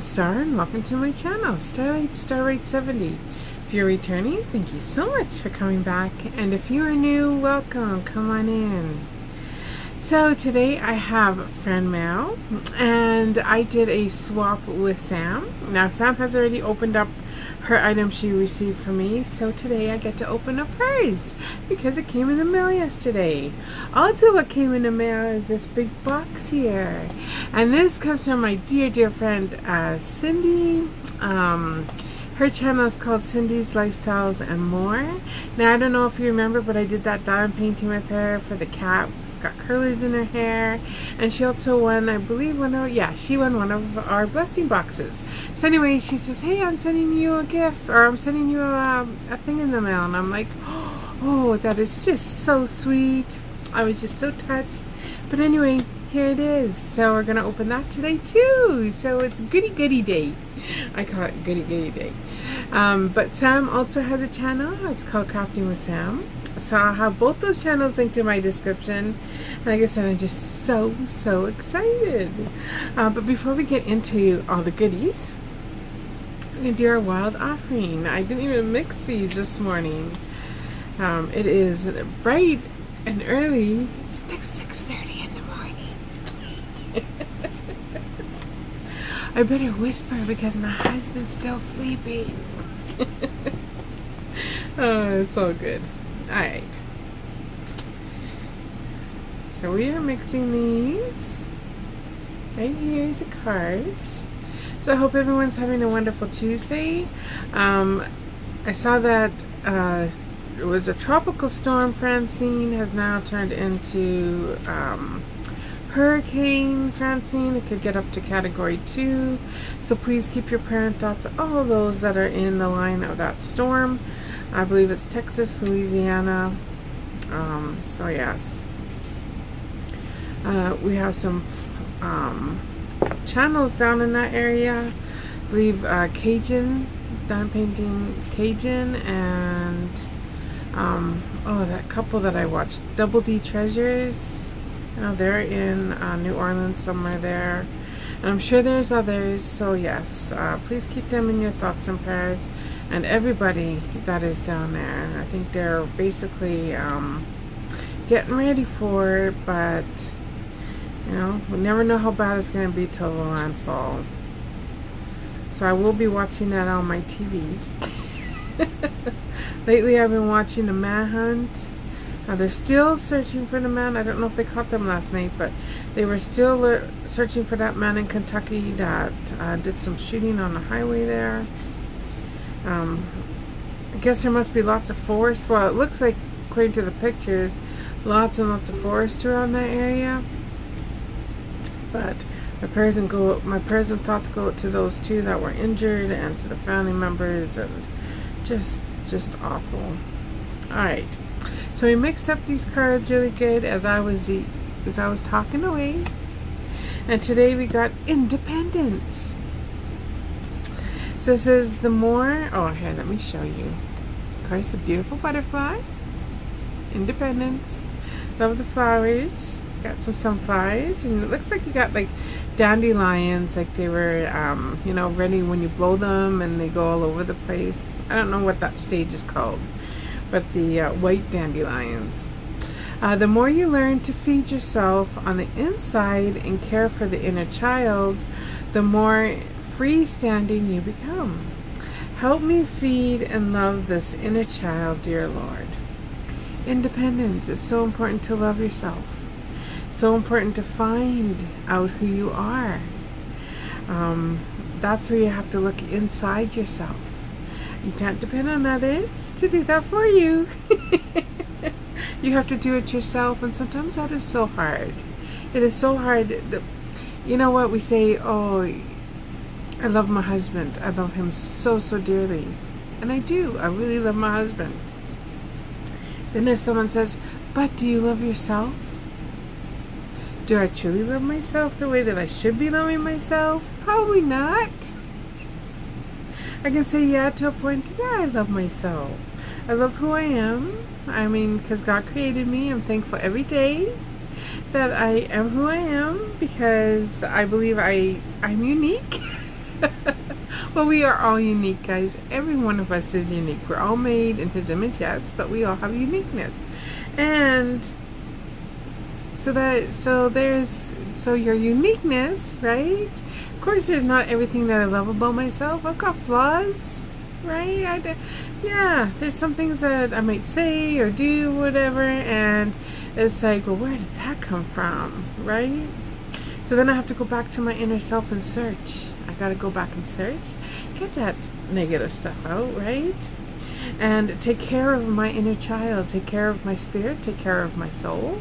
Star and welcome to my channel, Starlight Starlight 70. If you're returning, thank you so much for coming back. And if you are new, welcome, come on in. So today I have friend mail and I did a swap with Sam. Now Sam has already opened up her item she received from me so today I get to open up hers because it came in the mail yesterday. Also what came in the mail is this big box here and this comes from my dear dear friend uh, Cindy. Um, her channel is called Cindy's Lifestyles and More. Now I don't know if you remember but I did that diamond painting with her for the cat got curlers in her hair and she also won I believe one of yeah she won one of our blessing boxes. So anyway she says hey I'm sending you a gift or I'm sending you a, a thing in the mail and I'm like oh that is just so sweet. I was just so touched. But anyway here it is. So we're gonna open that today too. So it's goody goody day. I call it goody goody day. Um, but Sam also has a channel it's called crafting with Sam so I'll have both those channels linked in my description. And like I said, I'm just so, so excited. Uh, but before we get into all the goodies, we're going to do our wild offering. I didn't even mix these this morning. Um, it is bright and early. It's like 6.30 in the morning. I better whisper because my husband's still sleeping. oh, it's all good. Alright. So we are mixing these. Right here is the cards. So I hope everyone's having a wonderful Tuesday. Um, I saw that uh, it was a tropical storm. Francine has now turned into um, Hurricane Francine. It could get up to Category 2. So please keep your prayer and thoughts all those that are in the line of that storm. I believe it's Texas, Louisiana. Um, so yes. Uh, we have some um, channels down in that area. I believe uh, Cajun, done painting Cajun and um, oh that couple that I watched, Double D Treasures. You know, they're in uh, New Orleans somewhere there. And I'm sure there's others, so yes, uh, please keep them in your thoughts and prayers and everybody that is down there. I think they're basically um, getting ready for it, but you know, we never know how bad it's going to be till the landfall. So I will be watching that on my TV. Lately I've been watching the manhunt. Now they're still searching for the man. I don't know if they caught them last night, but they were still searching for that man in Kentucky that uh, did some shooting on the highway there. Um, I guess there must be lots of forest. Well, it looks like, according to the pictures, lots and lots of forest around that area. But my prayers and go, my prayers and thoughts go to those two that were injured and to the family members and just, just awful. All right, so we mixed up these cards really good as I was as I was talking away, and today we got independence. So this is the more, oh here, let me show you. Course, a beautiful butterfly. Independence. Love the flowers. Got some sunflowers. And it looks like you got like dandelions, like they were, um, you know, ready when you blow them and they go all over the place. I don't know what that stage is called. But the uh, white dandelions. Uh, the more you learn to feed yourself on the inside and care for the inner child, the more freestanding you become. Help me feed and love this inner child, dear Lord. Independence. is so important to love yourself. So important to find out who you are. Um, that's where you have to look inside yourself. You can't depend on others to do that for you. you have to do it yourself, and sometimes that is so hard. It is so hard. That, You know what we say? Oh, I love my husband. I love him so, so dearly. And I do. I really love my husband. Then if someone says, but do you love yourself? Do I truly love myself the way that I should be loving myself? Probably not. I can say yeah to a point. Yeah, I love myself. I love who I am. I mean, because God created me. I'm thankful every day that I am who I am because I believe I, I'm unique. well, we are all unique, guys. Every one of us is unique. We're all made in His image, yes, but we all have uniqueness. And so that so there's so your uniqueness, right? Of course, there's not everything that I love about myself. I've got flaws, right? I, yeah, there's some things that I might say or do, whatever, and it's like, well, where did that come from, right? So then I have to go back to my inner self and search. I got to go back and search, get that negative stuff out, right? And take care of my inner child, take care of my spirit, take care of my soul.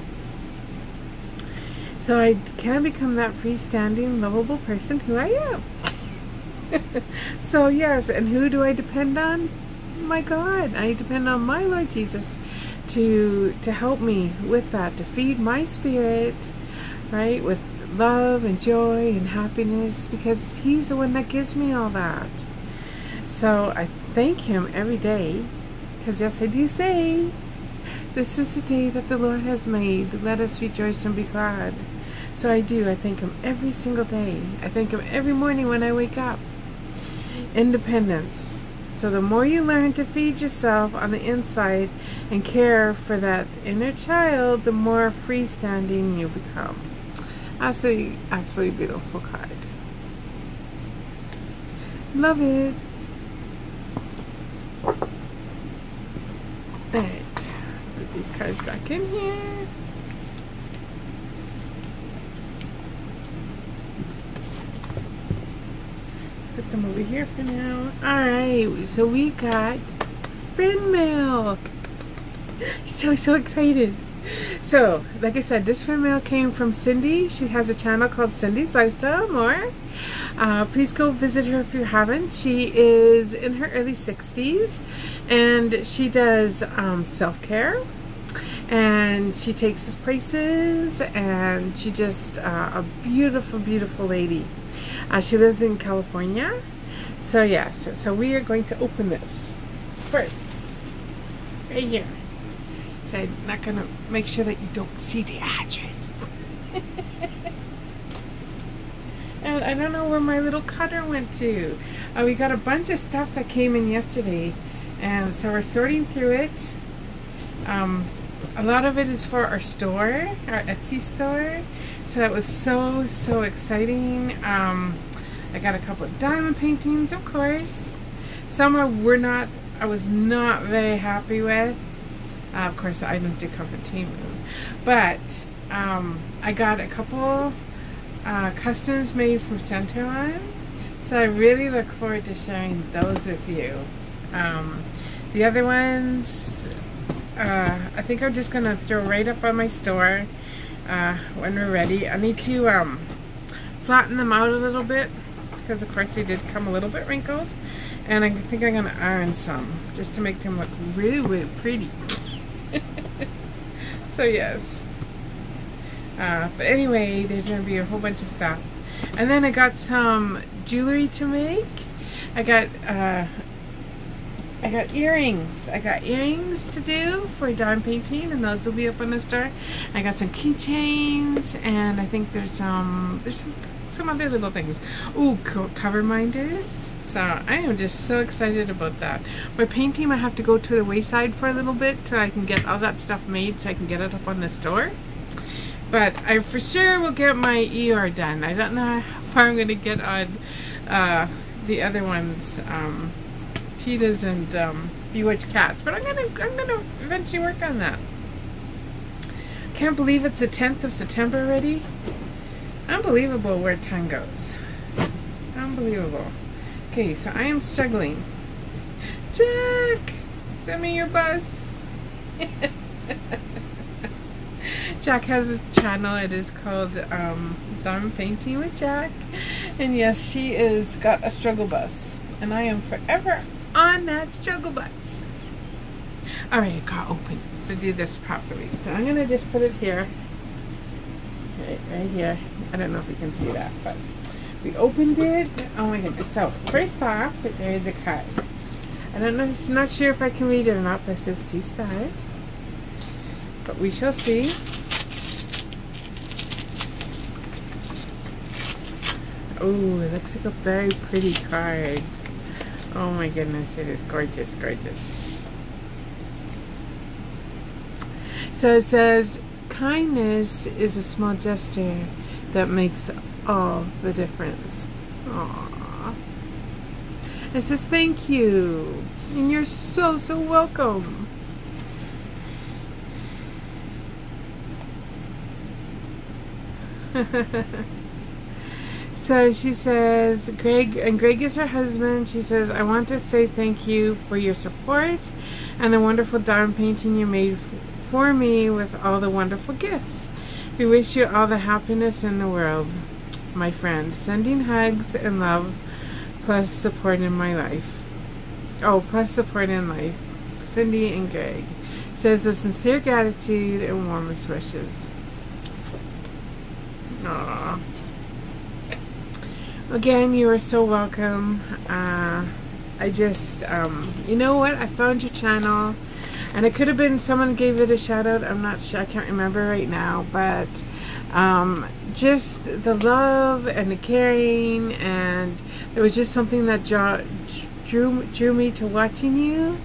So I can become that freestanding, lovable person who I am. so yes, and who do I depend on? My God, I depend on my Lord Jesus to to help me with that, to feed my spirit, right, with love and joy and happiness because he's the one that gives me all that. So I thank him every day because yes, I do say this is the day that the Lord has made. Let us rejoice and be glad. So I do. I thank him every single day. I thank him every morning when I wake up. Independence. So the more you learn to feed yourself on the inside and care for that inner child, the more freestanding you become. Absolutely, absolutely beautiful card. Love it. Alright, put these cards back in here. Let's put them over here for now. Alright, so we got friend mail. So, so excited. So, like I said, this friend mail came from Cindy. She has a channel called Cindy's Lifestyle More. Uh, please go visit her if you haven't. She is in her early 60s and she does um, self-care and she takes us places and she just uh, a beautiful, beautiful lady. Uh, she lives in California. So yes, so we are going to open this first, right here. I'm not gonna make sure that you don't see the address. and I don't know where my little cutter went to. Uh, we got a bunch of stuff that came in yesterday, and so we're sorting through it. Um, a lot of it is for our store, our Etsy store. So that was so, so exciting. Um, I got a couple of diamond paintings, of course. Some were not, I was not very happy with. Uh, of course, the items did come from Temu. But um, I got a couple uh, customs made from Centerline. So I really look forward to sharing those with you. Um, the other ones, uh, I think I'm just going to throw right up on my store uh, when we're ready. I need to um, flatten them out a little bit because of course they did come a little bit wrinkled. And I think I'm going to iron some just to make them look really, really pretty. so yes. Uh, but anyway, there's going to be a whole bunch of stuff. And then I got some jewelry to make. I got uh, I got earrings. I got earrings to do for a diamond painting, and those will be up on the store. I got some keychains, and I think there's some there's some some other little things. Ooh, cover minders. So I am just so excited about that. My painting, I have to go to the wayside for a little bit so I can get all that stuff made so I can get it up on the store. But I for sure will get my ER done. I don't know how far I'm going to get on uh, the other ones. Um, cheetahs and um, bewitched cats. But I'm gonna I'm gonna eventually work on that. Can't believe it's the 10th of September already. Unbelievable where time goes. Unbelievable. Okay, so I am struggling. Jack, send me your bus. Jack has a channel. It is called um, Diamond Painting with Jack. And yes, she is got a struggle bus. And I am forever on that struggle bus. Alright, got open to do this properly. So I'm going to just put it here. Right, right here. I don't know if you can see that, but we opened it. Oh my goodness. So, first off, there is a card. I don't know, not sure if I can read it or not. This is T-Star. But we shall see. Oh, it looks like a very pretty card. Oh my goodness, it is gorgeous, gorgeous. So it says, kindness is a small gesture that makes all the difference. Aww. It says, thank you. And you're so, so welcome. so she says, Greg, and Greg is her husband. She says, I want to say thank you for your support and the wonderful diamond painting you made for me with all the wonderful gifts. We wish you all the happiness in the world, my friend. Sending hugs and love, plus support in my life. Oh, plus support in life. Cindy and Greg. Says with sincere gratitude and warmest wishes. Aww. Again, you are so welcome. Uh, I just, um, you know what? I found your channel, and it could have been someone gave it a shout out. I'm not sure. I can't remember right now, but um, just the love and the caring, and it was just something that drew drew drew me to watching you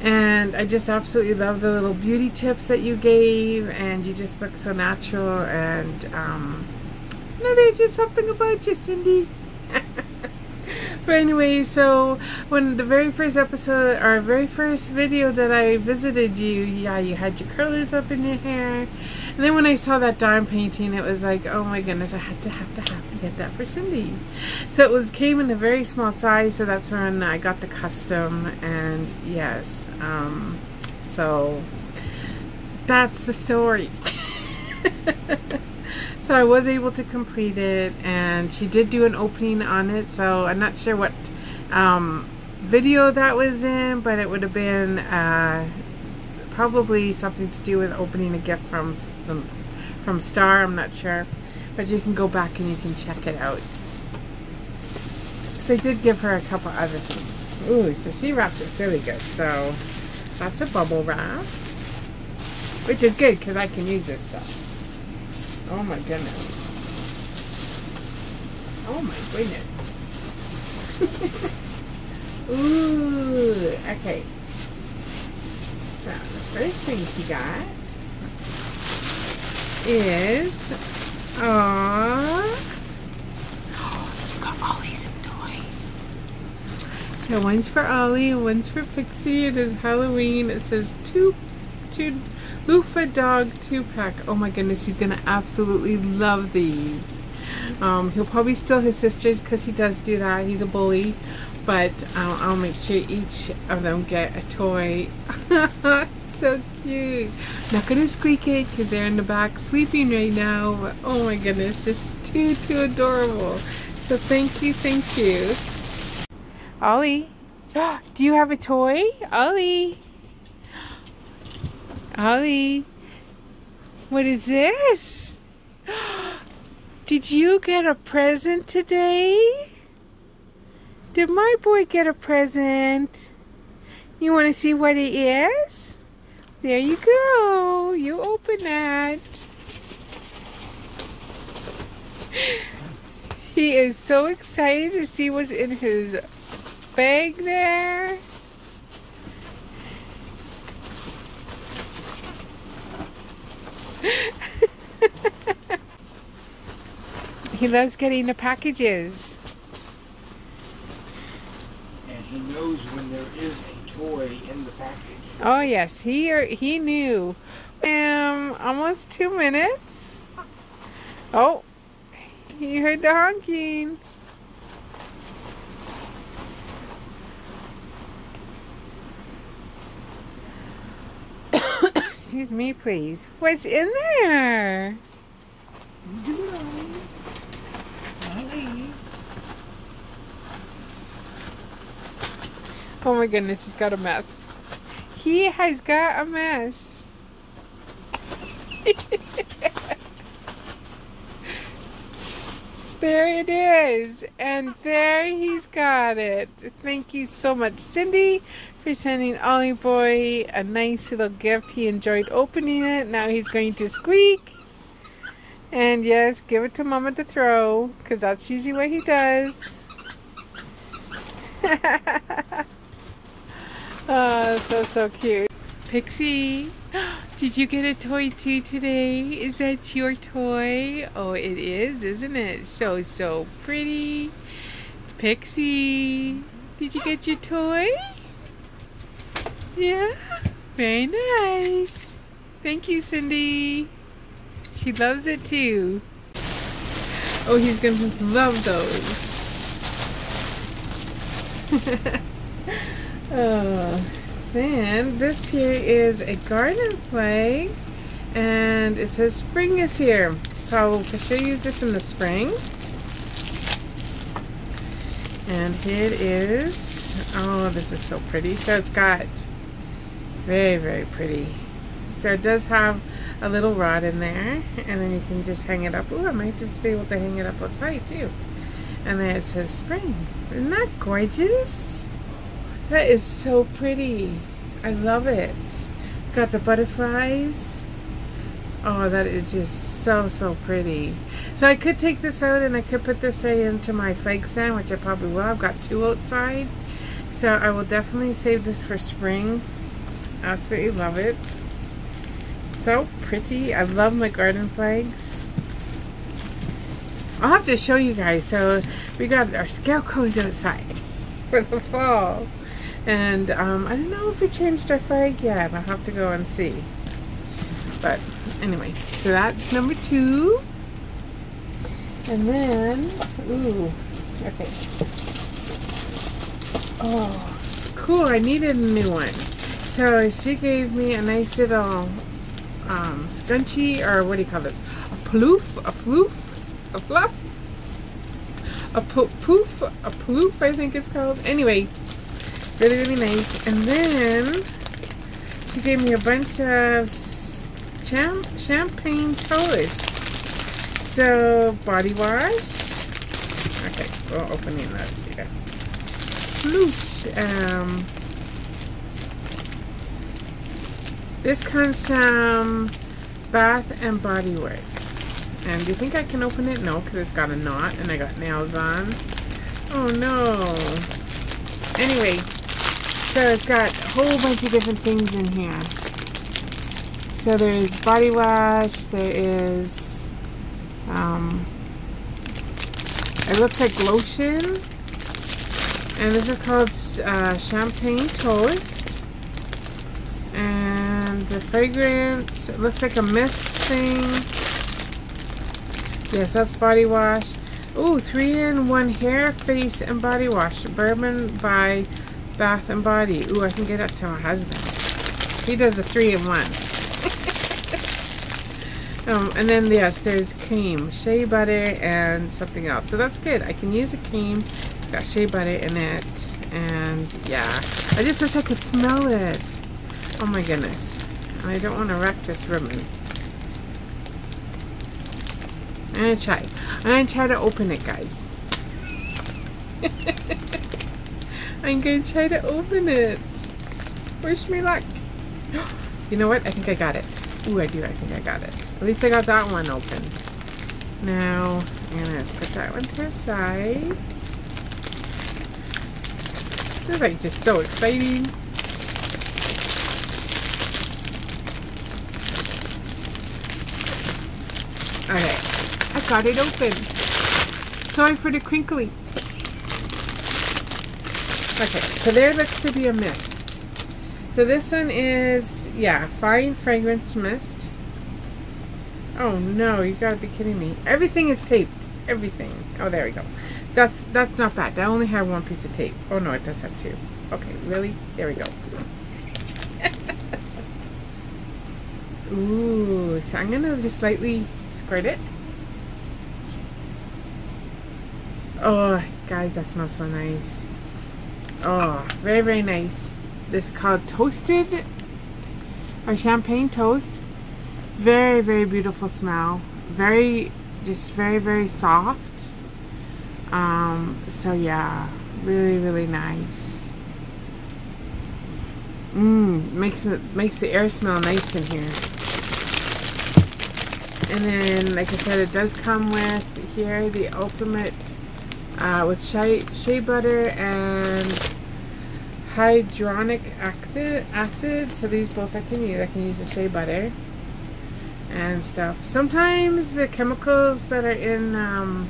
and I just absolutely love the little beauty tips that you gave and you just look so natural and um, no, there's just something about you Cindy but anyway so when the very first episode or very first video that I visited you yeah you had your curlers up in your hair and then when I saw that dime painting, it was like, oh my goodness, I had to have to have to get that for Cindy. So it was came in a very small size, so that's when I got the custom. And yes, um, so that's the story. so I was able to complete it, and she did do an opening on it. So I'm not sure what um, video that was in, but it would have been. Uh, probably something to do with opening a gift from, from, from Star, I'm not sure. But you can go back and you can check it out. Because I did give her a couple other things. Ooh, so she wrapped this really good. So that's a bubble wrap. Which is good because I can use this stuff. Oh my goodness. Oh my goodness. Ooh, okay. So the first thing she got is, aww, she got Ollie some toys. So one's for Ollie, one's for Pixie. It is Halloween. It says two, two, Loofah dog two pack. Oh my goodness, he's gonna absolutely love these. Um, he'll probably steal his sisters because he does do that. He's a bully but I'll, I'll, make sure each of them get a toy. so cute. Not gonna squeak it because they're in the back sleeping right now. But oh my goodness, just too, too adorable. So thank you, thank you. Ollie, do you have a toy? Ollie. Ollie, what is this? Did you get a present today? Did my boy get a present? You want to see what it is? There you go. You open that. He is so excited to see what's in his bag there. He loves getting the packages. And he knows when there is a toy in the package. Oh yes, he he knew. Um, almost two minutes. Oh, he heard the honking. Excuse me, please. What's in there? Oh my goodness, he's got a mess. He has got a mess. there it is. And there he's got it. Thank you so much, Cindy, for sending Ollie Boy a nice little gift. He enjoyed opening it. Now he's going to squeak. And yes, give it to Mama to throw, because that's usually what he does. oh, so, so cute. Pixie, did you get a toy too today? Is that your toy? Oh, it is, isn't it? So, so pretty. Pixie, did you get your toy? Yeah, very nice. Thank you, Cindy. She loves it too. Oh, he's gonna love those. oh, then this here is a garden flag and it says spring is here. So I will for sure use this in the spring. And here it is. Oh, this is so pretty. So it's got very, very pretty. So it does have a little rod in there and then you can just hang it up. Oh, I might just be able to hang it up outside too. And then it says spring. Isn't that gorgeous? That is so pretty. I love it. Got the butterflies. Oh, that is just so, so pretty. So I could take this out and I could put this right into my flag stand, which I probably will. I've got two outside. So I will definitely save this for spring. Absolutely love it so pretty. I love my garden flags. I'll have to show you guys. So we got our scarecrows outside for the fall. And um, I don't know if we changed our flag yet. I'll have to go and see. But anyway, so that's number two. And then, ooh, okay. Oh, cool. I needed a new one. So she gave me a nice little um, scrunchie, or what do you call this? A ploof, a floof, a fluff, a po poof, a ploof, I think it's called. Anyway, really, really nice. And then she gave me a bunch of cham champagne toast. So, body wash. Okay, we're opening this here. Floosh. Um, This comes from Bath and Body Works. And do you think I can open it? No, because it's got a knot and I got nails on. Oh no. Anyway, so it's got a whole bunch of different things in here. So there's body wash, there is, um, it looks like lotion. And this is called uh, Champagne Toast the fragrance. It looks like a mist thing. Yes, that's body wash. Ooh, three in one hair, face, and body wash. Bourbon by Bath and Body. Ooh, I can get that to my husband. He does a three in one. um, and then, yes, there's cream, shea butter, and something else. So that's good. I can use a cream. Got shea butter in it. And, yeah. I just wish I could smell it. Oh, my goodness. I don't want to wreck this ribbon. I'm gonna try. I'm gonna try to open it, guys. I'm gonna try to open it. Wish me luck. You know what? I think I got it. Ooh, I do. I think I got it. At least I got that one open. Now, I'm gonna put that one to the side. This is like just so exciting. Okay, I got it open. Sorry for the crinkly. Okay, so there looks to be a mist. So this one is, yeah, fine fragrance mist. Oh no, you gotta be kidding me. Everything is taped. Everything. Oh, there we go. That's that's not bad. I only have one piece of tape. Oh no, it does have two. Okay, really? There we go. Ooh, so I'm gonna just slightly squirt it. Oh, guys, that smells so nice. Oh, very, very nice. This is called Toasted or Champagne Toast. Very, very beautiful smell. Very, just very, very soft. Um, so yeah, really, really nice. Mmm, makes, makes the air smell nice in here. And then, like I said, it does come with here the ultimate uh, with shea, shea butter and hydronic acid. Acid. So these both I can use. I can use the shea butter and stuff. Sometimes the chemicals that are in um,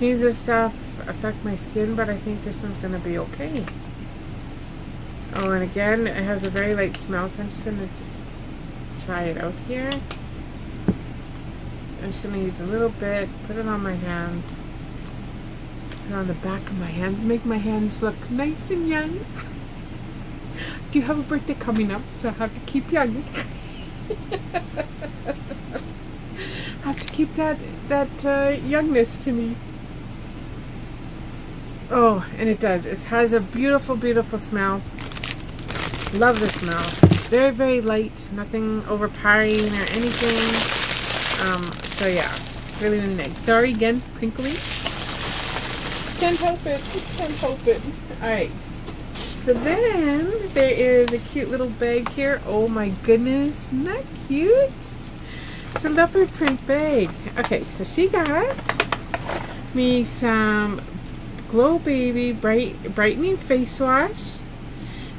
and stuff affect my skin, but I think this one's gonna be okay. Oh, and again, it has a very light smell, so I'm just gonna just try it out here. I'm just going to use a little bit, put it on my hands, it on the back of my hands, make my hands look nice and young. Do you have a birthday coming up, so I have to keep young. I have to keep that, that uh, youngness to me. Oh, and it does. It has a beautiful, beautiful smell. Love the smell. Very, very light. Nothing overpowering or anything. Um, so yeah, really, really nice. Sorry again, crinkly. Can't help it. Can't help it. Alright. So then there is a cute little bag here. Oh my goodness. Isn't that cute? It's a leopard print bag. Okay, so she got me some Glow Baby bright, Brightening Face Wash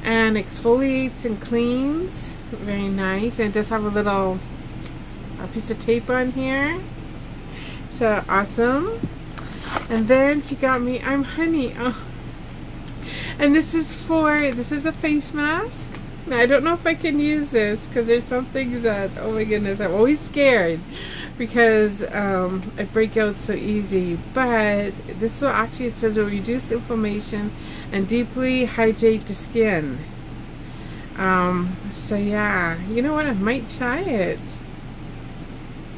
and exfoliates and cleans. Very nice. And does have a little a piece of tape on here. So awesome. And then she got me I'm Honey. Oh. And this is for, this is a face mask. Now, I don't know if I can use this because there's some things that, oh my goodness, I'm always scared because um, I break out so easy. But this will actually, it says it will reduce inflammation and deeply hydrate the skin. Um, so yeah, you know what, I might try it.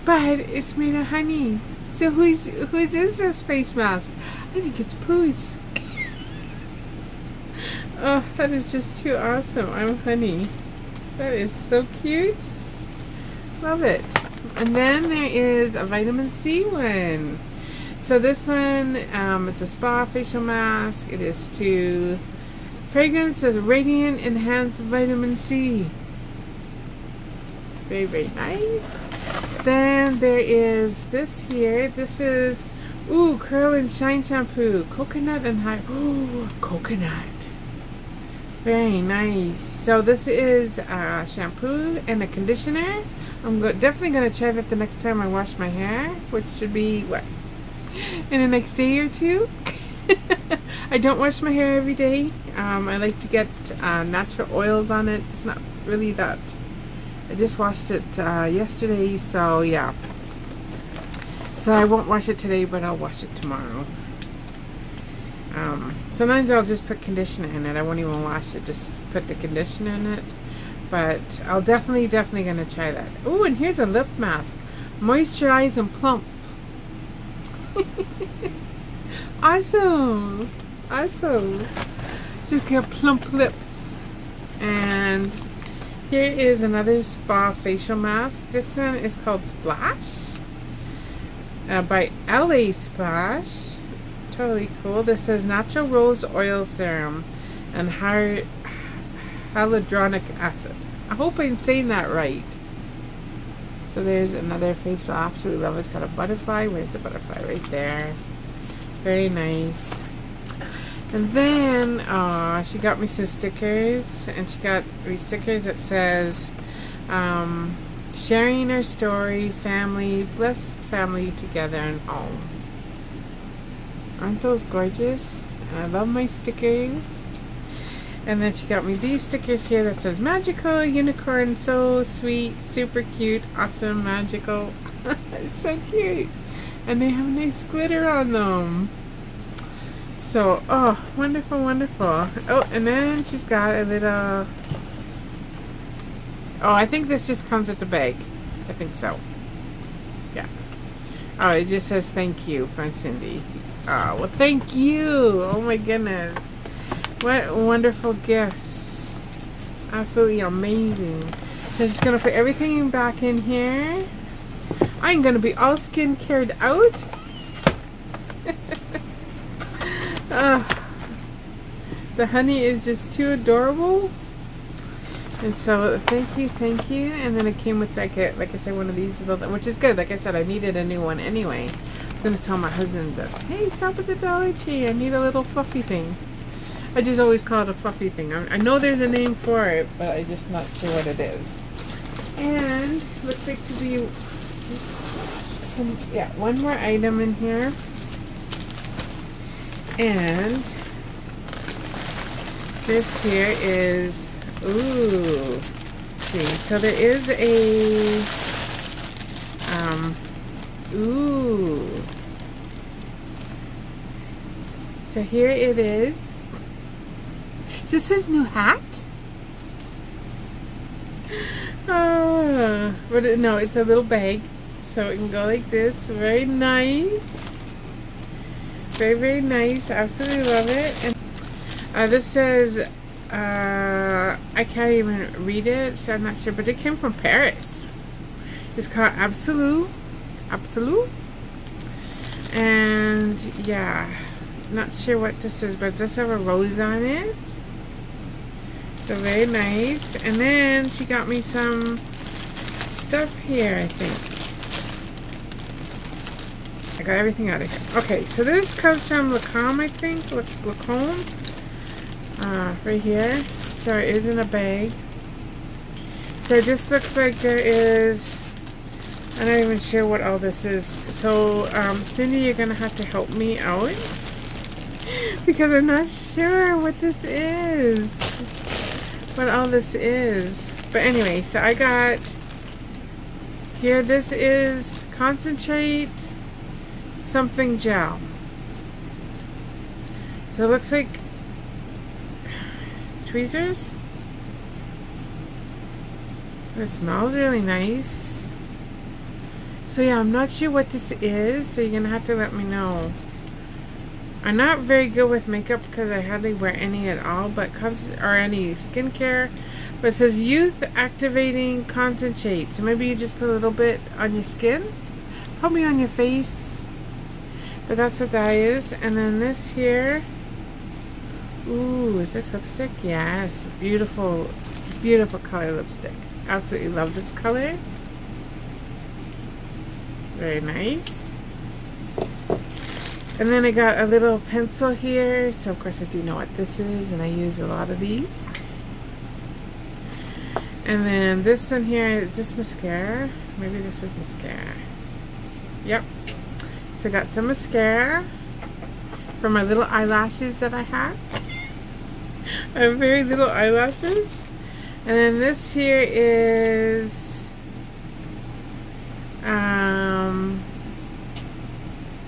But it's made of honey. So who's whose is this face mask? I think it's Pooh's. oh, that is just too awesome. I'm honey. That is so cute. Love it. And then there is a vitamin C one. So this one, um, it's a spa facial mask. It is to fragrance of radiant enhanced vitamin C. Very, very nice. Then there is this here. This is, ooh, Curl and Shine Shampoo. Coconut and high, ooh, coconut. Very nice. So this is a shampoo and a conditioner. I'm go definitely going to try that the next time I wash my hair, which should be, what, in the next day or two? I don't wash my hair every day. Um, I like to get uh, natural oils on it. It's not really that I just washed it uh, yesterday, so yeah. So I won't wash it today, but I'll wash it tomorrow. Um, sometimes I'll just put conditioner in it. I won't even wash it, just put the conditioner in it. But I'll definitely, definitely going to try that. Oh, and here's a lip mask. Moisturize and plump. awesome. Awesome. Just get plump lips. And here is another spa facial mask. This one is called Splash uh, by LA Splash. Totally cool. This says natural rose oil serum and hyaluronic acid. I hope I'm saying that right. So there's another face mask. Absolutely love it. It's got a butterfly. Where's the butterfly? Right there. Very nice. And then uh, she got me some stickers, and she got these stickers that says, um, sharing our story, family, blessed family together and home. Aren't those gorgeous? And I love my stickers. And then she got me these stickers here that says magical, unicorn, so sweet, super cute, awesome, magical. so cute. And they have nice glitter on them. So, oh, wonderful, wonderful. Oh, and then she's got a little... Oh, I think this just comes with the bag. I think so. Yeah. Oh, it just says thank you from Cindy. Oh, well, thank you. Oh, my goodness. What wonderful gifts. Absolutely amazing. So I'm just going to put everything back in here. I'm going to be all skin cared out. Uh, the honey is just too adorable. And so thank you, thank you. And then it came with like a, like I said, one of these which is good. Like I said, I needed a new one anyway. I was gonna tell my husband that, hey, stop at the Dollar Tree. I need a little fluffy thing. I just always call it a fluffy thing. I, I know there's a name for it, but I'm just not sure what it is. And looks like to be some, yeah, one more item in here. And this here is, ooh, see, so there is a, um, ooh. So here it is. Is this his new hat? Ah, but no, it's a little bag. So it can go like this. Very nice. Very, very nice. Absolutely love it. And uh, this says, uh, I can't even read it, so I'm not sure, but it came from Paris. It's called Absolute. Absolute. And yeah, not sure what this is, but it does have a rose on it. So very nice. And then she got me some stuff here, I think. Got everything out of here. Okay, so this comes from Lacombe, I think. Lacombe. Uh, right here. So it is in a bag. So it just looks like there is... I'm not even sure what all this is. So, um, Cindy, you're going to have to help me out. because I'm not sure what this is what all this is. But anyway, so I got here, this is concentrate something gel. So it looks like tweezers. It smells really nice. So yeah, I'm not sure what this is, so you're gonna have to let me know. I'm not very good with makeup because I hardly wear any at all, but or any skincare. But it says youth activating concentrate. So maybe you just put a little bit on your skin, probably on your face. But that's what that is. And then this here. Ooh, is this lipstick? Yes, beautiful, beautiful color lipstick. Absolutely love this color. Very nice. And then I got a little pencil here. So of course I do know what this is and I use a lot of these. And then this one here, is this mascara? Maybe this is mascara. Yep. So I got some mascara for my little eyelashes that I have. I have very little eyelashes. And then this here is um,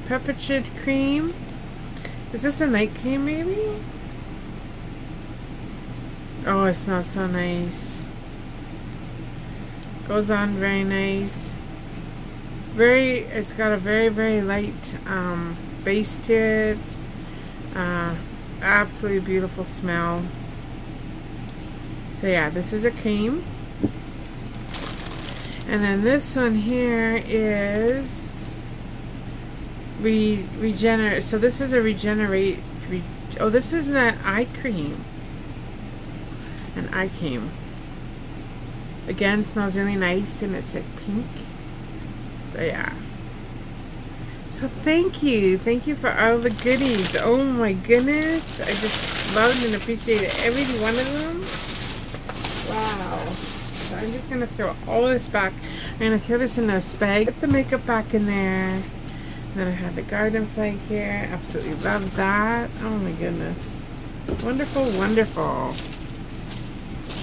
Pepperchid cream. Is this a night cream maybe? Oh, it smells so nice. Goes on very nice. Very, it's got a very, very light um, base to it. Uh, absolutely beautiful smell. So yeah, this is a cream. And then this one here is re regenerate. So this is a regenerate. Re, oh, this is an eye cream. An eye cream. Again, smells really nice, and it's like pink. Yeah. So thank you, thank you for all the goodies. Oh my goodness, I just loved and appreciated every one of them. Wow. So I'm just gonna throw all this back. I'm gonna throw this in this bag. Put the makeup back in there. Then I have the garden flag here. Absolutely love that. Oh my goodness. Wonderful, wonderful.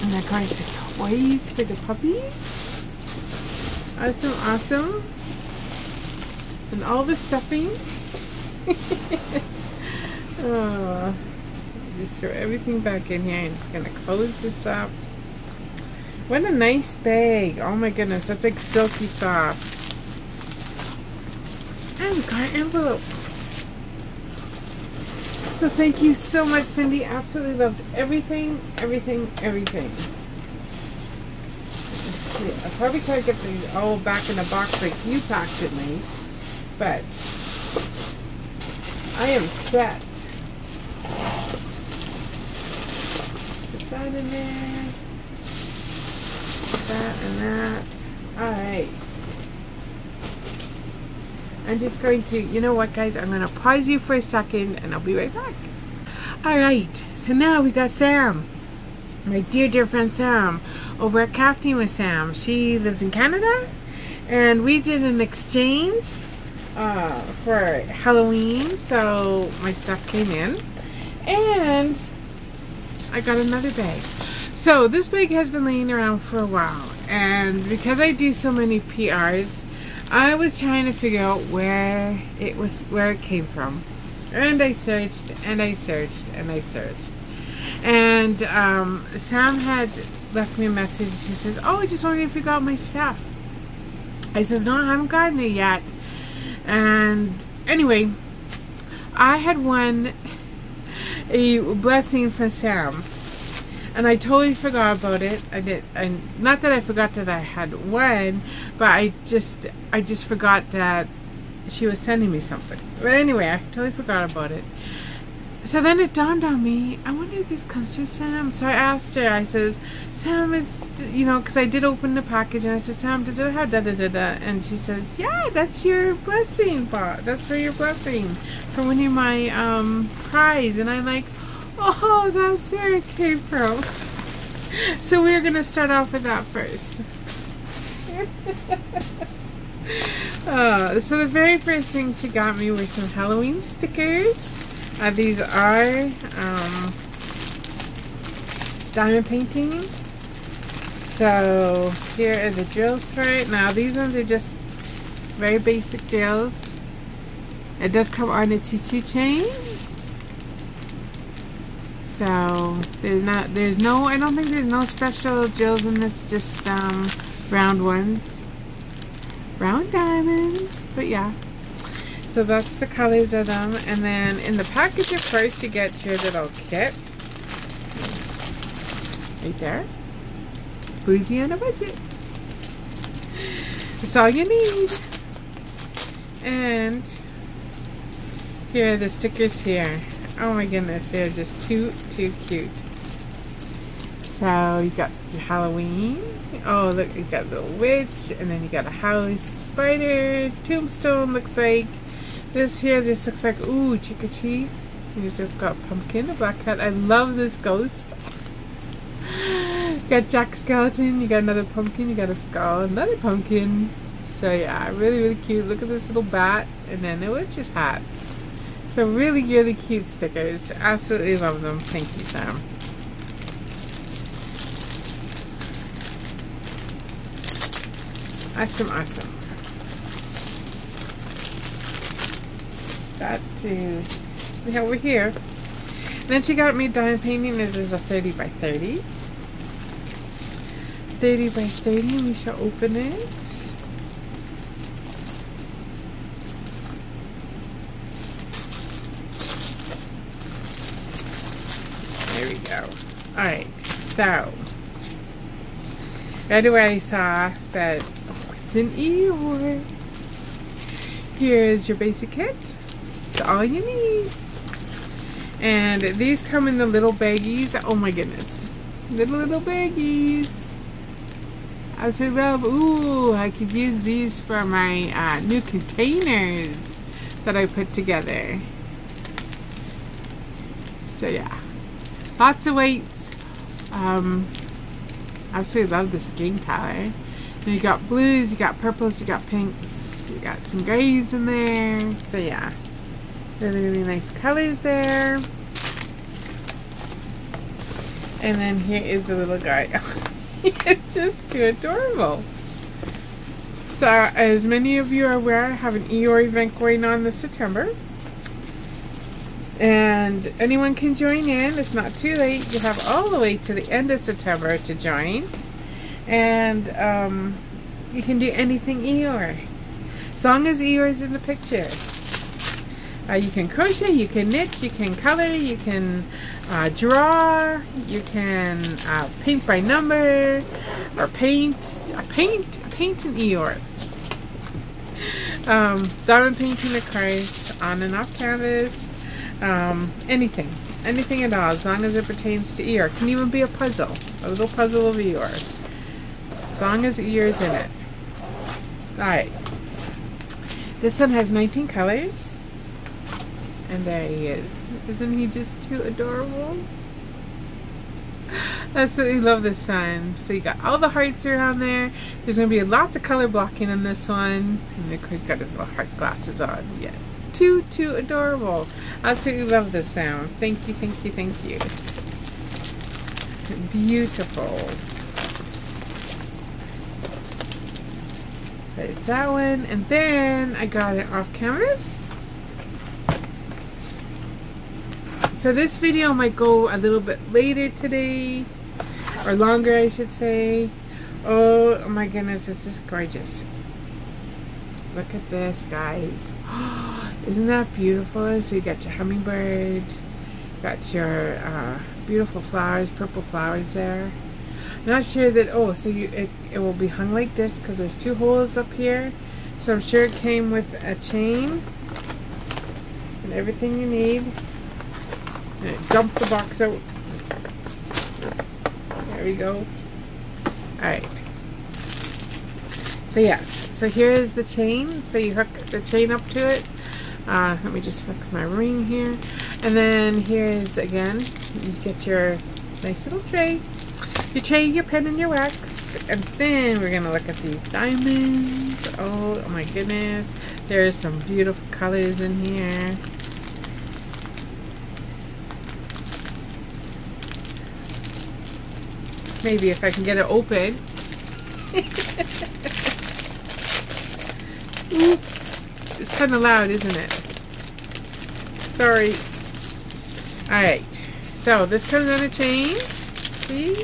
And of course the toys for the puppies. Awesome, awesome. And all the stuffing. oh, just throw everything back in here. I'm just gonna close this up. What a nice bag. Oh my goodness, that's like silky soft. And got an envelope. So thank you so much, Cindy. Absolutely loved everything, everything, everything. I probably can't get these all back in a box like you packed it me, but I am set. Put that in there. that and that. Alright. I'm just going to, you know what guys, I'm going to pause you for a second and I'll be right back. Alright, so now we got Sam. My dear, dear friend Sam over at Crafting with Sam. She lives in Canada and we did an exchange uh, for Halloween. So my stuff came in and I got another bag. So this bag has been laying around for a while and because I do so many PRs I was trying to figure out where it was where it came from and I searched and I searched and I searched and um, Sam had left me a message she says oh I just wondering if you got my stuff I says no I haven't gotten it yet and anyway I had won a blessing from Sam and I totally forgot about it. I did, and not that I forgot that I had one, but I just, I just forgot that she was sending me something. But anyway, I totally forgot about it. So then it dawned on me, I wonder if this comes to Sam. So I asked her, I says, Sam is, you know, because I did open the package and I said, Sam, does it have da da da da? And she says, yeah, that's your blessing, bot. That's for your blessing for winning my um, prize. And I'm like, Oh, that's where it came from. So we're going to start off with that first. uh, so the very first thing she got me were some Halloween stickers. These are um, diamond painting. So here are the drills for it. Now these ones are just very basic drills. It does come on a choo-choo chain. So there's not there's no I don't think there's no special drills in this just um, round ones round diamonds but yeah so that's the colors of them. And then in the package of course you get your little kit. Right there. Bougie on a budget. It's all you need. And here are the stickers here. Oh my goodness, they're just too, too cute. So you got your Halloween. Oh, look, you got the witch, and then you got a house, spider, tombstone looks like. This here just looks like, ooh, chick cheek. You just got pumpkin, a black cat. I love this ghost. you got Jack Skellington, you got another pumpkin, you got a skull, another pumpkin. So yeah, really, really cute. Look at this little bat, and then the witch's hat. So really, really cute stickers. Absolutely love them. Thank you, Sam. Awesome, awesome. Got to over here. Then she got me diamond painting. This is a 30 by 30. 30 by 30. We shall open it. There we go. Alright, so right away I saw that oh, it's an Eeyore. Here's your basic kit. It's all you need. And these come in the little baggies. Oh my goodness. Little, little baggies. I absolutely love. Ooh, I could use these for my uh, new containers that I put together. So yeah. Lots of weights um, I absolutely love this game color. And you got blues, you got purples, you got pinks, you got some grays in there. So yeah, really, really nice colors there. And then here is the little guy. it's just too adorable. So as many of you are aware, I have an Eeyore event going on this September and anyone can join in it's not too late you have all the way to the end of September to join and um, you can do anything Eeyore as long as Eeyore is in the picture uh, you can crochet, you can knit, you can color, you can uh, draw, you can uh, paint by number, or paint, paint, paint an Eeyore. Um, diamond painting occurs on and off canvas, um, anything. Anything at all, as long as it pertains to Eeyore. Can even be a puzzle. A little puzzle of Eeyore. as long as ear's in it. Alright. This one has 19 colors. And there he is. Isn't he just too adorable? Absolutely love this sign. So you got all the hearts around there. There's going to be lots of color blocking on this one. And of course, got his little heart glasses on. Yeah. Too, too adorable. Absolutely love this sound. Thank you, thank you, thank you. Beautiful. There's that one. And then I got it off canvas. So this video might go a little bit later today. Or longer, I should say. Oh, my goodness, this is gorgeous. Look at this, guys. Isn't that beautiful? So you got your hummingbird. Got your uh, beautiful flowers, purple flowers there. Not sure that, oh, so you it, it will be hung like this because there's two holes up here. So I'm sure it came with a chain and everything you need. And dump the box out. There we go. Alright. So yes, so here is the chain. So you hook the chain up to it. Uh, let me just fix my ring here. And then here is, again, you get your nice little tray your tray, your pen, and your wax. And then we're going to look at these diamonds. Oh, oh my goodness. There's some beautiful colors in here. Maybe if I can get it open. It's kind of loud, isn't it? Sorry. Alright. So this comes on a chain. See?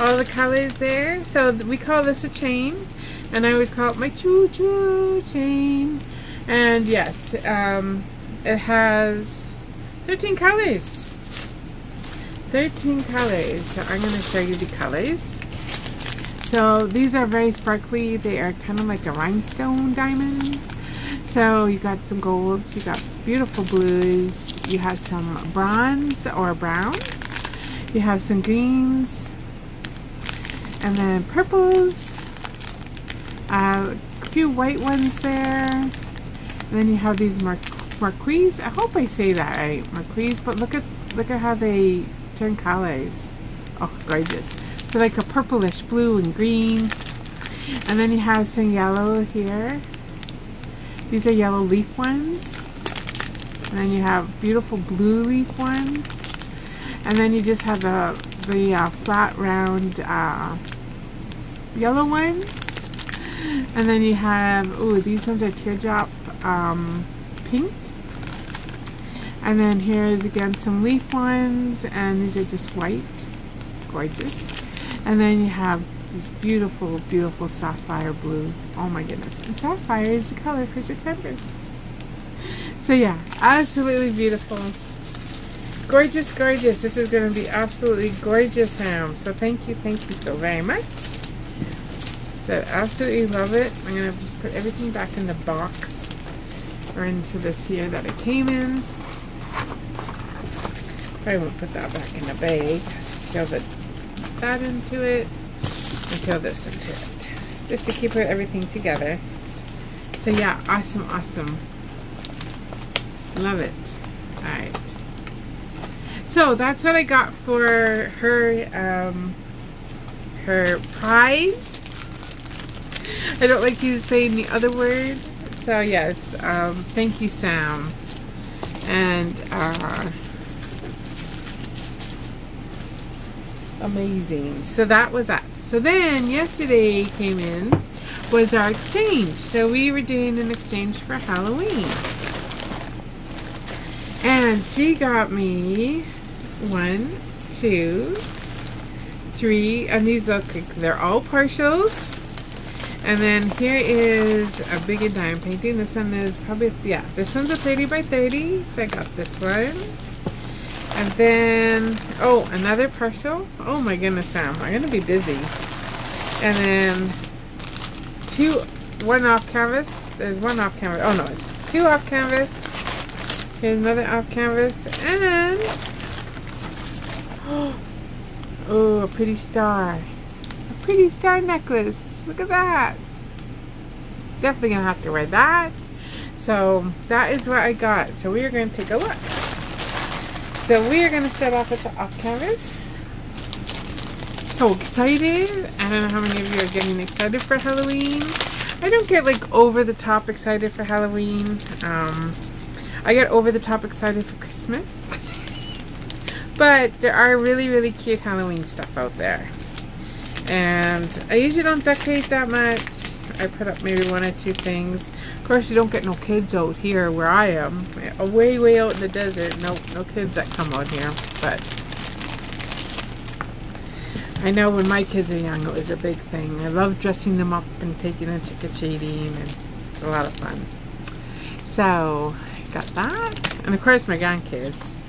all the colors there. So we call this a chain. And I always call it my choo-choo chain. And yes, um, it has 13 colors. 13 colors. So I'm going to show you the colors. So these are very sparkly. They are kind of like a rhinestone diamond. So you got some golds, you got beautiful blues, you have some bronze or browns, you have some greens, and then purples, uh, a few white ones there. And then you have these mar marquise. I hope I say that right, marquise. But look at look at how they turn colors. Oh, gorgeous! So like a purplish blue and green. And then you have some yellow here. These are yellow leaf ones. And then you have beautiful blue leaf ones. And then you just have the the uh, flat round uh, yellow ones. And then you have, oh, these ones are teardrop um, pink. And then here is again some leaf ones, and these are just white. Gorgeous. And then you have this beautiful, beautiful sapphire blue. Oh my goodness. And sapphire is the color for September. So yeah, absolutely beautiful. Gorgeous, gorgeous. This is going to be absolutely gorgeous, Sam. So thank you, thank you so very much. So absolutely love it. I'm going to just put everything back in the box or into this here that it came in. I won't put that back in the bag. Just throw the, that into it and throw this into it. Just to keep her everything together. So yeah, awesome, awesome. Love it. Alright. So that's what I got for her um, her prize. I don't like you saying the other word. So yes, um, thank you, Sam. And uh, amazing. So that was that. So then yesterday came in was our exchange. So we were doing an exchange for Halloween. And she got me one, two, three, and these look, they're all partials. And then here is a big and dime painting. This one is probably, yeah, this one's a 30 by 30. So I got this one. And then, oh, another parcel. Oh my goodness, Sam. I'm going to be busy. And then two, one off canvas. There's one off canvas. Oh no, it's two off canvas. Here's another off canvas. And, oh, a pretty star A pretty star necklace. Look at that. Definitely gonna have to wear that. So that is what I got. So we are going to take a look. So we are going to start off with the canvas. So excited. I don't know how many of you are getting excited for Halloween. I don't get like over the top excited for Halloween. Um, I get over the top excited for Christmas. but there are really, really cute Halloween stuff out there. And I usually don't decorate that much. I put up maybe one or two things. Course, you don't get no kids out here where I am. Way, way out in the desert. No, no kids that come out here. But I know when my kids are young, it was a big thing. I love dressing them up and taking them trick-or-treating, and it's a lot of fun. So, got that. And of course, my grandkids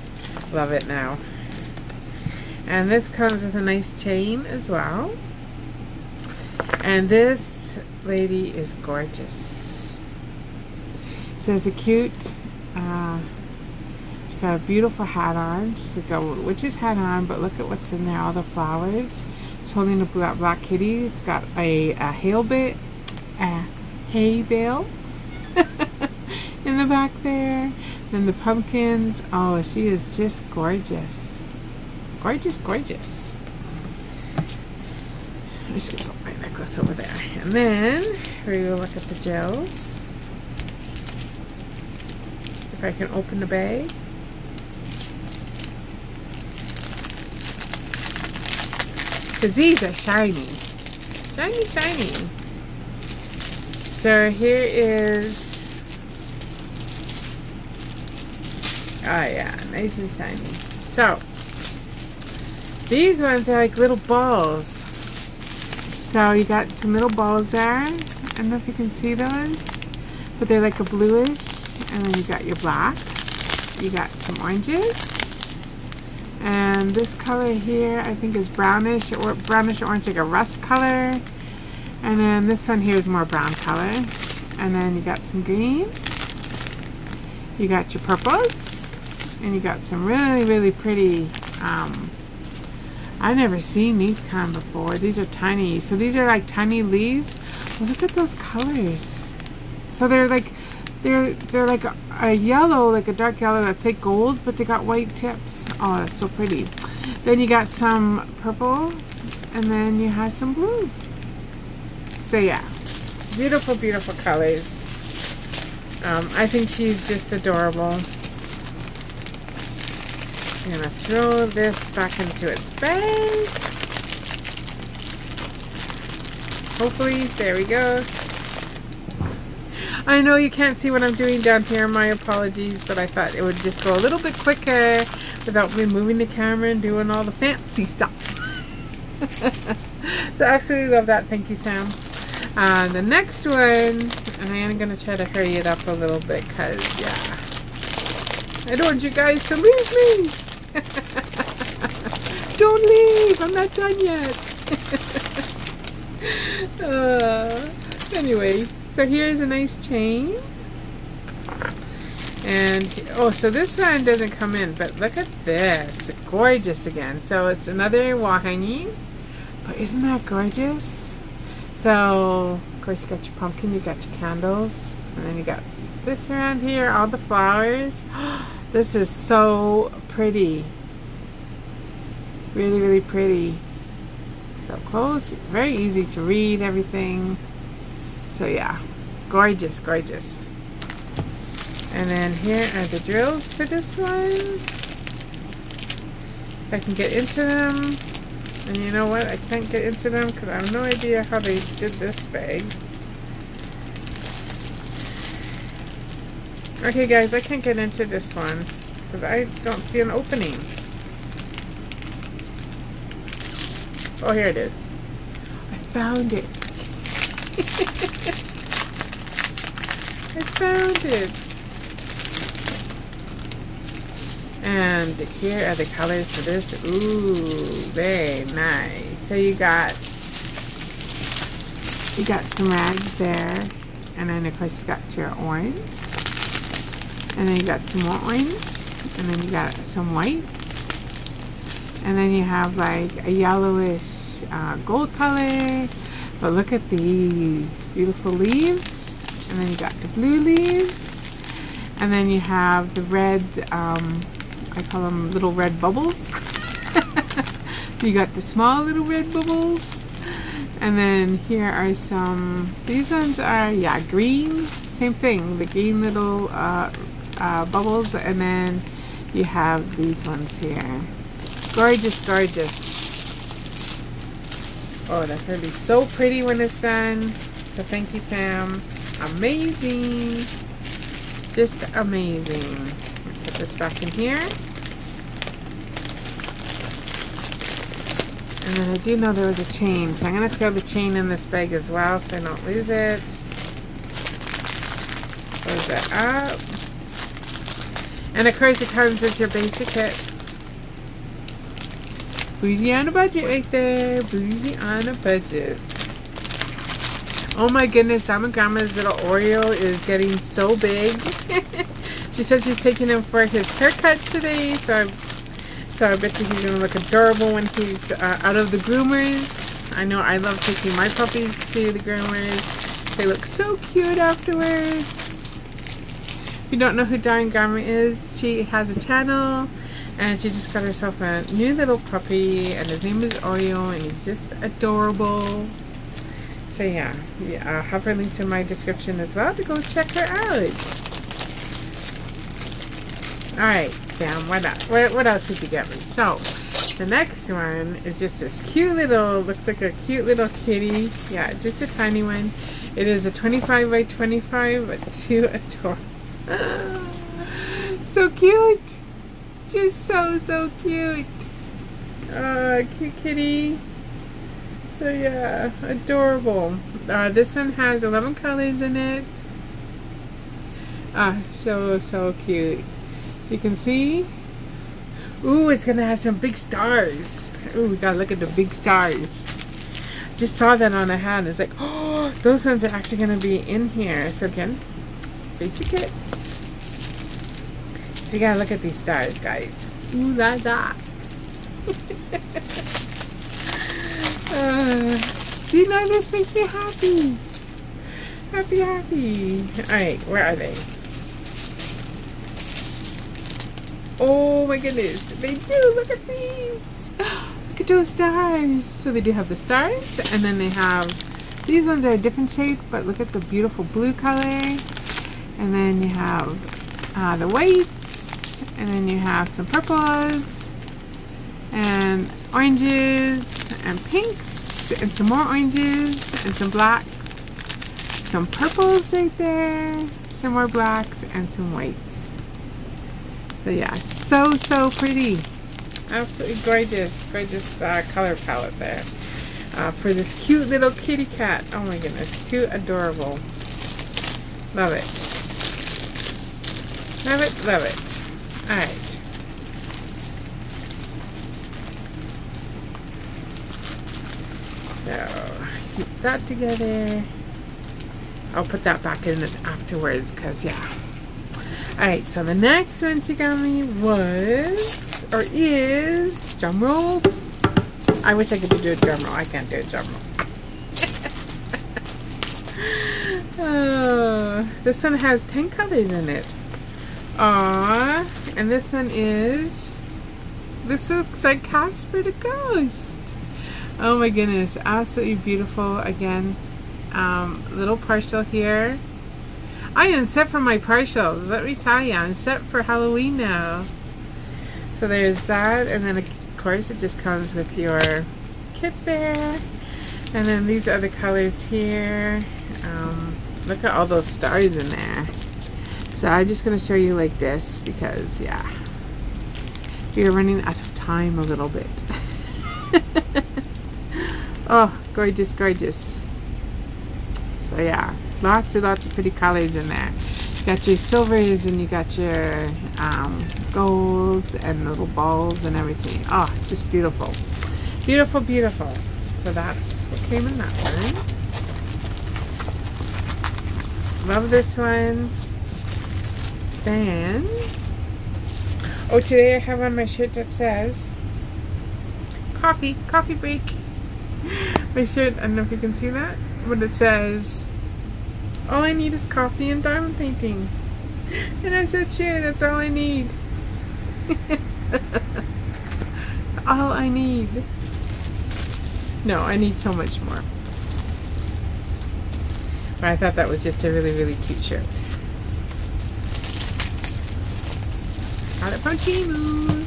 love it now. And this comes with a nice chain as well. And this lady is gorgeous. So it's a cute, uh, she's got a beautiful hat on. She's got a witch's hat on, but look at what's in there, all the flowers. She's holding a black, black kitty. It's got a, a hail bit, a hay bale in the back there. Then the pumpkins. Oh, she is just gorgeous. Gorgeous, gorgeous. I'm just gonna put my necklace over there. And then we will look at the gels. If I can open the bag. Because these are shiny. Shiny, shiny. So here is Oh yeah, nice and shiny. So, these ones are like little balls. So you got some little balls there. I don't know if you can see those. But they're like a bluish. And then you got your black. You got some oranges. And this color here I think is brownish or brownish orange like a rust color. And then this one here is more brown color. And then you got some greens. You got your purples and you got some really really pretty um, I've never seen these kind before these are tiny so these are like tiny leaves look at those colors so they're like they're they're like a, a, yellow like a dark yellow that's like gold but they got white tips. Oh that's so pretty. Then you got some purple and then you have some blue. So yeah. Beautiful beautiful colors. Um, I think she's just adorable. I'm to throw this back into its bag. Hopefully, there we go. I know you can't see what I'm doing down here, my apologies, but I thought it would just go a little bit quicker without me moving the camera and doing all the fancy stuff. so I absolutely love that. Thank you, Sam. Uh, the next one, and I am going to try to hurry it up a little bit because, yeah, I don't want you guys to leave me. Don't leave! I'm not done yet. uh, anyway, so here's a nice chain. And, oh, so this one doesn't come in, but look at this. Gorgeous again. So it's another wall hanging. But isn't that gorgeous? So, of course, you got your pumpkin, you got your candles, and then you got this around here, all the flowers. This is so pretty. Really, really pretty. So close, very easy to read everything. So yeah, gorgeous, gorgeous. And then here are the drills for this one. I can get into them. And you know what? I can't get into them because I have no idea how they did this bag. Okay guys, I can't get into this one because I don't see an opening. Oh, here it is. I found it. I found it. And here are the colors for this. Ooh, very nice. So you got you got some rags there. And then of course you got your orange. And then you got some more orange. And then you got some whites. And then you have like a yellowish uh, gold color. But look at these beautiful leaves. And then you got the blue leaves. And then you have the red, um, I call them little red bubbles. you got the small little red bubbles. And then here are some, these ones are, yeah, green. Same thing, the green little uh, uh, bubbles. And then you have these ones here. Gorgeous, gorgeous. Oh, that's going to be so pretty when it's done. So thank you, Sam. Amazing. Just amazing. Put this back in here. And then I do know there was a chain, so I'm going to throw the chain in this bag as well so I don't lose it. Close that up. And of course it comes with your basic kit. Bougie on a budget right there. Bougie on a budget. Oh my goodness, Diamond Grandma's little Oreo is getting so big. she said she's taking him for his haircut today, so I, so I bet you he's gonna look adorable when he's uh, out of the groomers. I know I love taking my puppies to the groomers. They look so cute afterwards. If you don't know who Diamond Grandma is, she has a channel and she just got herself a new little puppy and his name is Oreo and he's just adorable. So yeah, yeah I'll have her linked in my description as well to go check her out. Alright, Sam, what else? What, what else did you get me? So, the next one is just this cute little, looks like a cute little kitty. Yeah, just a tiny one. It is a 25 by 25, but to adore. so cute! Just so, so cute. Uh, cute kitty. So yeah, adorable. Uh, this one has 11 colors in it. Ah, so, so cute. So you can see. Ooh, it's gonna have some big stars. Ooh, we gotta look at the big stars. Just saw that on the hand. It's like, oh, those ones are actually gonna be in here. So again, basic kit. So you gotta look at these stars, guys. Ooh la la. Uh, see, now this makes me happy. Happy, happy. Alright, where are they? Oh my goodness. They do. Look at these. Look at those stars. So they do have the stars. And then they have, these ones are a different shape. But look at the beautiful blue color. And then you have uh, the whites. And then you have some purples. And oranges and pinks and some more oranges and some blacks. Some purples right there some more blacks and some whites. So yeah so so pretty. Absolutely gorgeous gorgeous uh, color palette there uh, for this cute little kitty cat. Oh my goodness too adorable. Love it. Love it love it all right So keep that together. I'll put that back in afterwards because yeah. Alright, so the next one she got me was or is drum roll. I wish I could do a drum roll. I can't do a drum roll. oh, this one has 10 colors in it. Aww. And this one is this looks like Casper the Ghost. Oh my goodness, absolutely beautiful again. Um, little partial here. I am set for my partials, let me tell you, I'm set for Halloween now. So there's that, and then of course it just comes with your kit there. And then these other colors here. Um, look at all those stars in there. So I'm just going to show you like this because, yeah, we are running out of time a little bit. Oh, gorgeous, gorgeous. So yeah, lots and lots of pretty colors in there. You got your silvers and you got your um, golds and little balls and everything. Oh, just beautiful. Beautiful, beautiful. So that's what came in that one. Love this one. Oh, today I have on my shirt that says coffee, coffee break. My shirt, I don't know if you can see that, but it says, all I need is coffee and diamond painting. And I said, true, that's all I need. all I need. No, I need so much more. But I thought that was just a really, really cute shirt. Got it from Temu.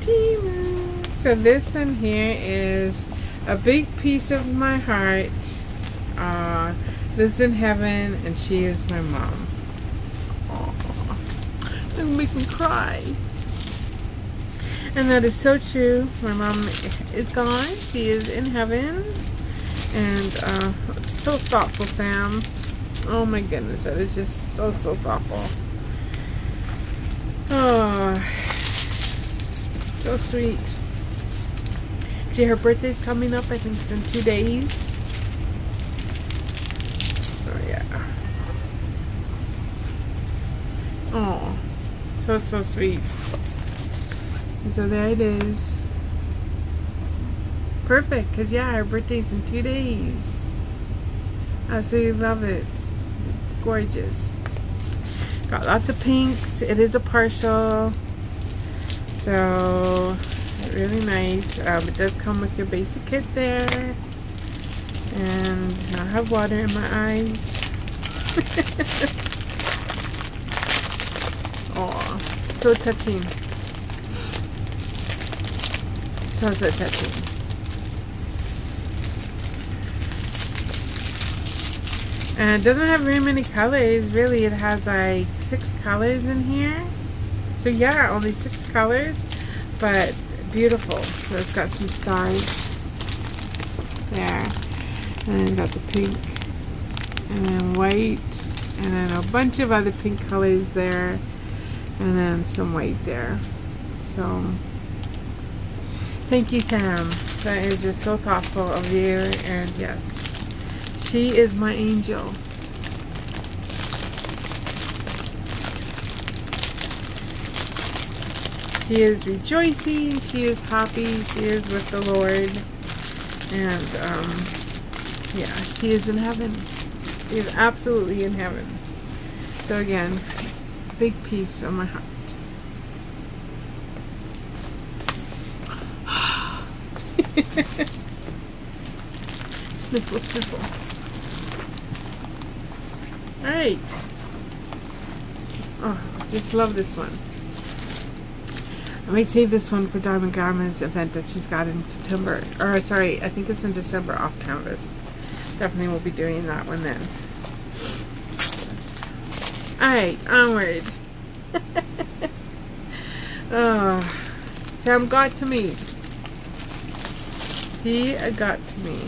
Temu. So this one here is a big piece of my heart. Uh, lives in heaven and she is my mom. Aww. Don't make me cry. And that is so true. My mom is gone. She is in heaven. And uh, so thoughtful, Sam. Oh my goodness, that is just so, so thoughtful. Oh, so sweet. See, her birthday's coming up. I think it's in two days. So, yeah. Oh, so, so sweet. So there it is. Perfect, because yeah, her birthday's in two days. I absolutely love it. Gorgeous. Got lots of pinks. It is a partial. So, really nice. Um, it does come with your basic kit there. And I have water in my eyes. oh, so touching. So, so touching. And it doesn't have very many colors, really. It has like six colors in here. So yeah, only six colors, but beautiful. So it's got some stars there. And got the pink, and then white, and then a bunch of other pink colors there, and then some white there. So Thank you, Sam. That is just so thoughtful of you. And yes, she is my angel. She is rejoicing. She is happy. She is with the Lord. And, um, yeah, she is in heaven. She is absolutely in heaven. So again, big piece of my heart. sniffle, sniffle. Alright. Oh, just love this one. I might save this one for Diamond Grandma's event that she's got in September. Or, sorry, I think it's in December off canvas. Definitely will be doing that one then. Alright, onward. oh, Sam got to me. He got to me.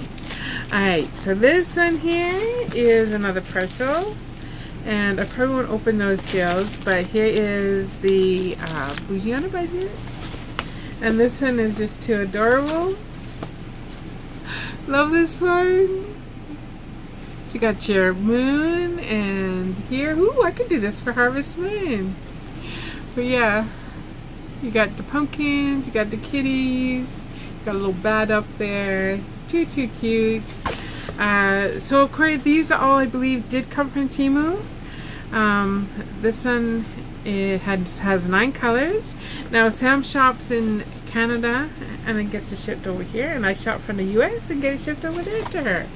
Alright, so this one here is another partial. And I probably won't open those deals, but here is the uh, a Budget. And this one is just too adorable. Love this one. So you got your moon and here, ooh, I could do this for Harvest Moon. But yeah, you got the pumpkins, you got the kitties, you Got a little bat up there. Too, too cute. Uh, so Corey, these all I believe did come from Temu. Um, this one it has, has nine colors. Now Sam shops in Canada and then gets it shipped over here and I shop from the US and get it shipped over there to her.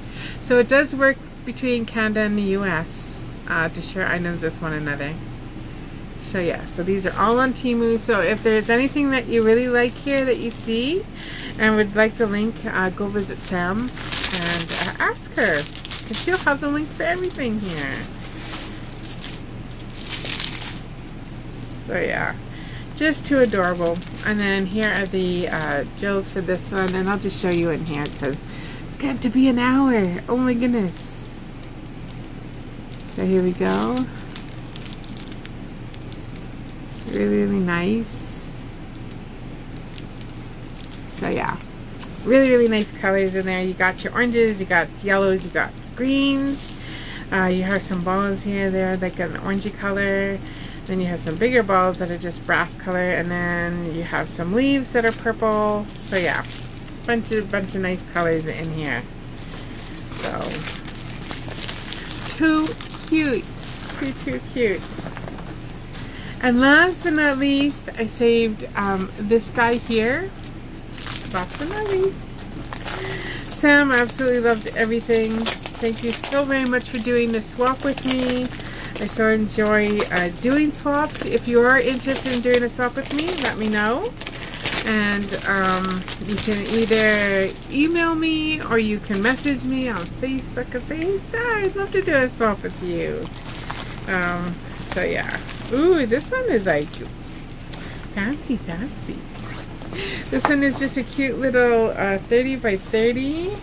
So it does work between Canada and the US uh, to share items with one another. So yeah, so these are all on Temu. So if there's anything that you really like here that you see and would like the link, uh, go visit Sam and uh, ask her. Because she'll have the link for everything here. So yeah, just too adorable. And then here are the uh, Jills for this one. And I'll just show you in here because it's got to be an hour. Oh my goodness. So here we go really really nice so yeah really really nice colors in there you got your oranges you got yellows you got greens uh, you have some balls here there like an orangey color then you have some bigger balls that are just brass color and then you have some leaves that are purple so yeah bunch of bunch of nice colors in here. So too cute. Too too cute. And last but not least, I saved um, this guy here. Last but not least. Sam I absolutely loved everything. Thank you so very much for doing this swap with me. I so enjoy uh, doing swaps. If you are interested in doing a swap with me, let me know. And um, you can either email me or you can message me on Facebook and say, hey Star, I'd love to do a swap with you. Um, so yeah. Ooh, this one is like fancy, fancy. This one is just a cute little uh, 30 by 30.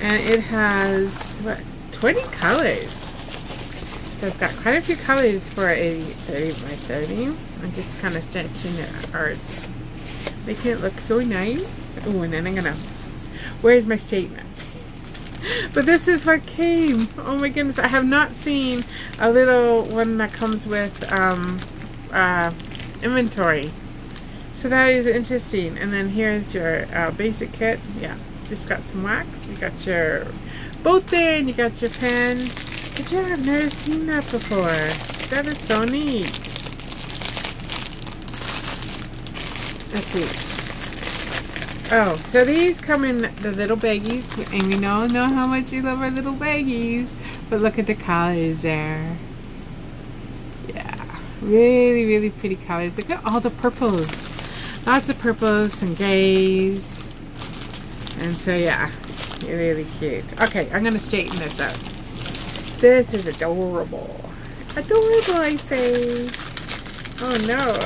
And it has, what, 20 colors. So it's got quite a few colors for a 30 by 30. I'm just kind of stretching it art. Making it look so nice. Oh, and then I'm gonna, where's my statement? But this is what came. Oh my goodness, I have not seen a little one that comes with um, uh, inventory. So that is interesting. And then here's your uh, basic kit. Yeah, just got some wax. You got your boat there and you got your pen. Good job, I've never seen that before. That is so neat. Let's see. Oh, so these come in the little baggies, and we all know how much we love our little baggies. But look at the colors there. Yeah, really, really pretty colors. Look at all the purples. Lots of purples and grays. And so, yeah, really cute. Okay, I'm going to straighten this up. This is adorable. Adorable, I say. Oh no.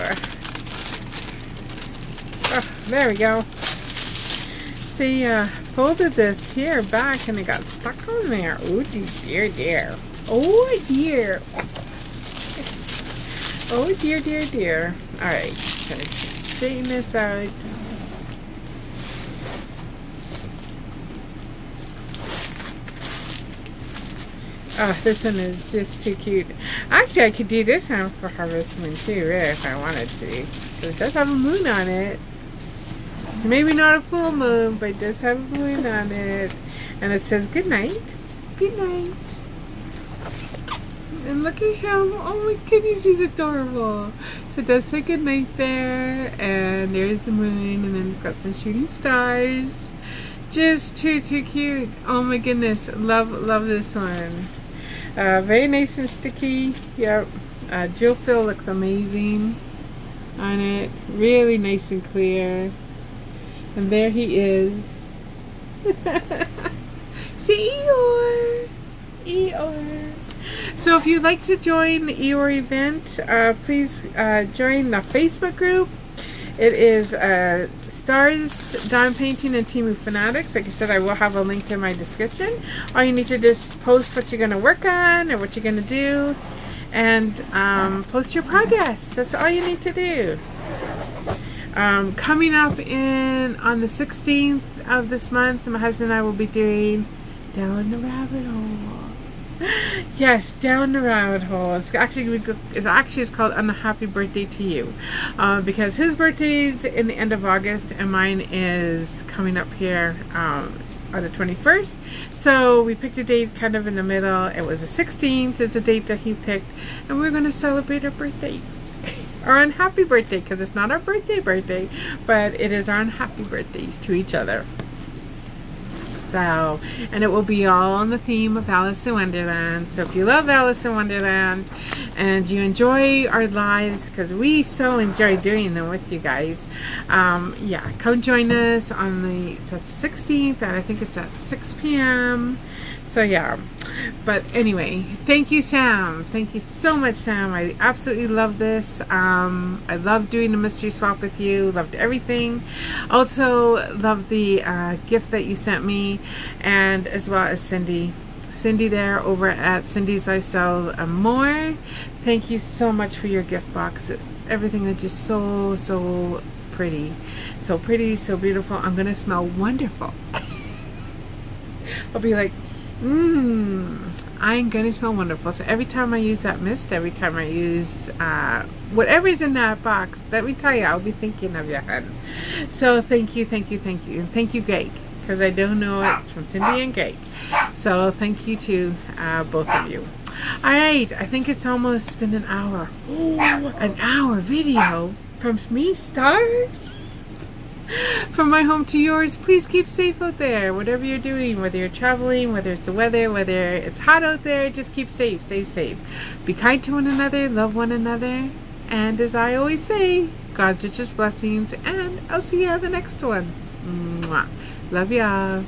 Oh, there we go. They uh, folded this here back and it got stuck on there. Oh dear, dear. Oh dear. Oh dear, dear, dear. Alright, so straighten this out. Oh, this one is just too cute. Actually, I could do this one for Harvest Moon too, really, if I wanted to. Because it does have a moon on it. Maybe not a full moon, but it does have a moon on it. And it says good night. Good night. And look at him. Oh my goodness, he's adorable. So it does say good night there. And there's the moon. And then it's got some shooting stars. Just too, too cute. Oh my goodness. Love, love this one. Uh, very nice and sticky. Yep. Uh, Jill Phil looks amazing on it. Really nice and clear. And there he is. See Eeyore! Eeyore! So if you'd like to join the Eeyore event, uh, please uh, join the Facebook group. It is uh, Stars, Diamond Painting, and Temu Fanatics. Like I said, I will have a link in my description. All you need to just post what you're going to work on or what you're going to do and um, post your progress. That's all you need to do. Um, coming up in on the 16th of this month, my husband and I will be doing Down the Rabbit Hole. yes, down the rabbit hole. It's actually it's actually it's called Unhappy Birthday to You, uh, because his birthday's in the end of August and mine is coming up here um, on the 21st. So we picked a date kind of in the middle. It was the 16th. It's a date that he picked, and we're going to celebrate our birthdays. our unhappy birthday because it's not our birthday birthday, but it is our unhappy birthdays to each other. So, and it will be all on the theme of Alice in Wonderland. So if you love Alice in Wonderland and you enjoy our lives, because we so enjoy doing them with you guys, um, yeah, come join us on the, it's at 16th and I think it's at 6 p.m. So yeah, but anyway, thank you, Sam. Thank you so much, Sam. I absolutely love this. Um, I love doing the mystery swap with you. Loved everything. Also, love the uh, gift that you sent me, and as well as Cindy. Cindy there over at Cindy's Lifestyle and More. Thank you so much for your gift box. Everything is just so, so pretty. So pretty, so beautiful. I'm going to smell wonderful. I'll be like, Mmm, I'm gonna smell wonderful. So every time I use that mist, every time I use uh, whatever's in that box, let me tell you, I'll be thinking of you, hun. So thank you, thank you, thank you, and thank you, Greg, because I don't know it's from Cindy and Greg. So thank you to uh, both of you. All right, I think it's almost been an hour. an hour video from me, Star. From my home to yours, please keep safe out there. Whatever you're doing, whether you're traveling, whether it's the weather, whether it's hot out there, just keep safe, safe, safe. Be kind to one another, love one another, and as I always say, God's richest blessings, and I'll see you at the next one. Mwah. Love ya.